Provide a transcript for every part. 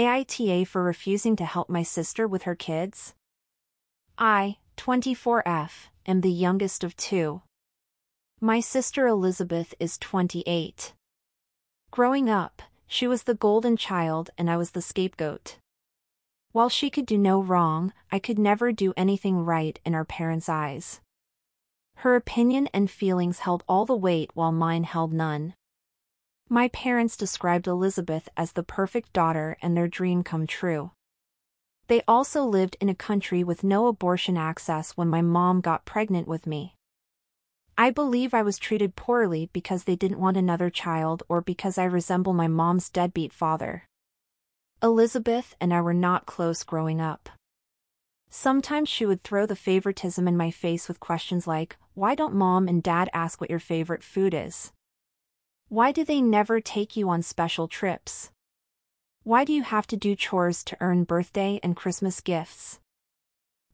AITA for refusing to help my sister with her kids? I, 24F, am the youngest of two. My sister Elizabeth is 28. Growing up, she was the golden child and I was the scapegoat. While she could do no wrong, I could never do anything right in our parents' eyes. Her opinion and feelings held all the weight while mine held none. My parents described Elizabeth as the perfect daughter and their dream come true. They also lived in a country with no abortion access when my mom got pregnant with me. I believe I was treated poorly because they didn't want another child or because I resemble my mom's deadbeat father. Elizabeth and I were not close growing up. Sometimes she would throw the favoritism in my face with questions like, why don't mom and dad ask what your favorite food is? Why do they never take you on special trips? Why do you have to do chores to earn birthday and Christmas gifts?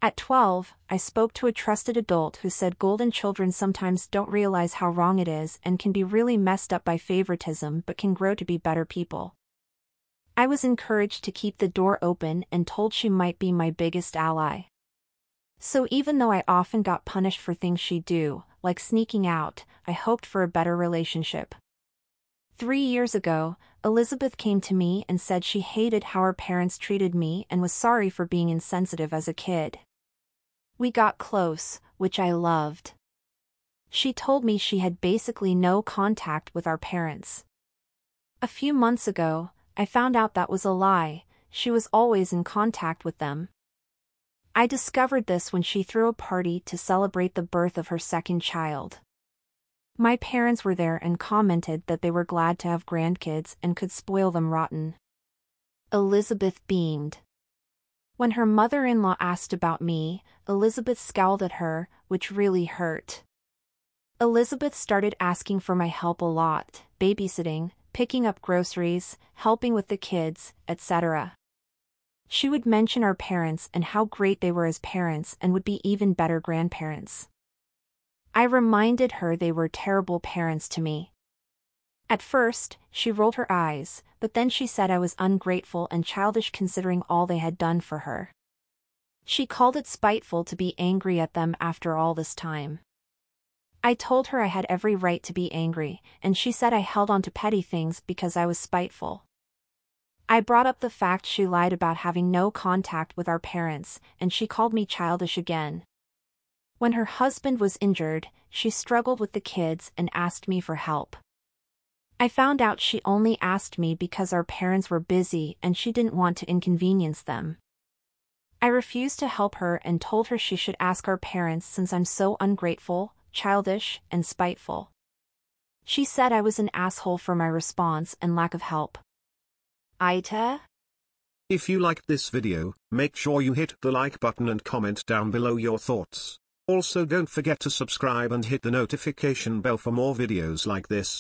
At 12, I spoke to a trusted adult who said golden children sometimes don't realize how wrong it is and can be really messed up by favoritism but can grow to be better people. I was encouraged to keep the door open and told she might be my biggest ally. So even though I often got punished for things she'd do, like sneaking out, I hoped for a better relationship. Three years ago, Elizabeth came to me and said she hated how her parents treated me and was sorry for being insensitive as a kid. We got close, which I loved. She told me she had basically no contact with our parents. A few months ago, I found out that was a lie, she was always in contact with them. I discovered this when she threw a party to celebrate the birth of her second child. My parents were there and commented that they were glad to have grandkids and could spoil them rotten. Elizabeth beamed. When her mother-in-law asked about me, Elizabeth scowled at her, which really hurt. Elizabeth started asking for my help a lot, babysitting, picking up groceries, helping with the kids, etc. She would mention our parents and how great they were as parents and would be even better grandparents. I reminded her they were terrible parents to me. At first, she rolled her eyes, but then she said I was ungrateful and childish considering all they had done for her. She called it spiteful to be angry at them after all this time. I told her I had every right to be angry, and she said I held on to petty things because I was spiteful. I brought up the fact she lied about having no contact with our parents, and she called me childish again. When her husband was injured, she struggled with the kids and asked me for help. I found out she only asked me because our parents were busy and she didn't want to inconvenience them. I refused to help her and told her she should ask our parents since I'm so ungrateful, childish, and spiteful. She said I was an asshole for my response and lack of help. Aita? If you liked this video, make sure you hit the like button and comment down below your thoughts. Also don't forget to subscribe and hit the notification bell for more videos like this.